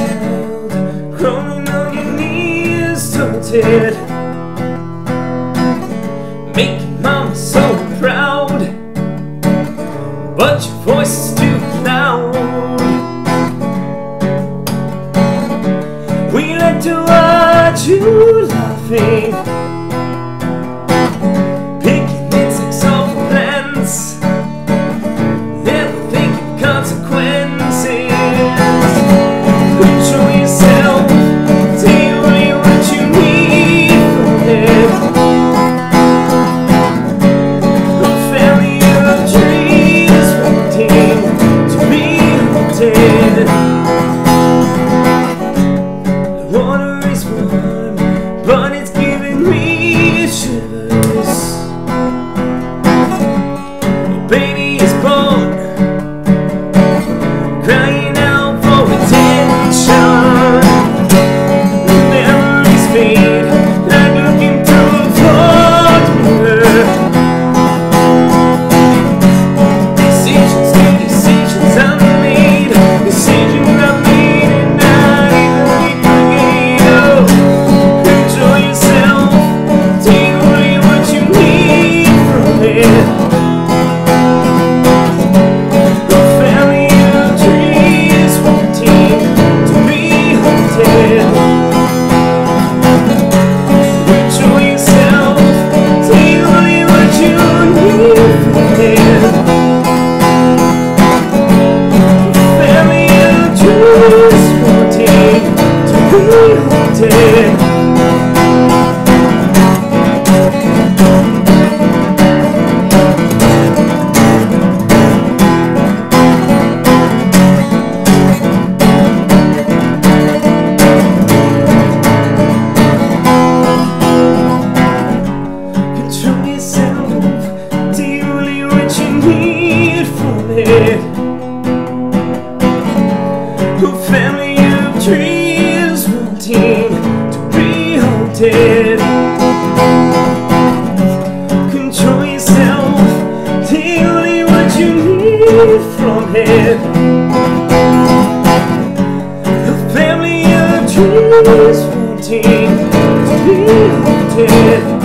chilled, crawling on your knees, tilted. Make mom so proud, but your voice is too loud. We like to watch you laughing. it is routine to be haunted.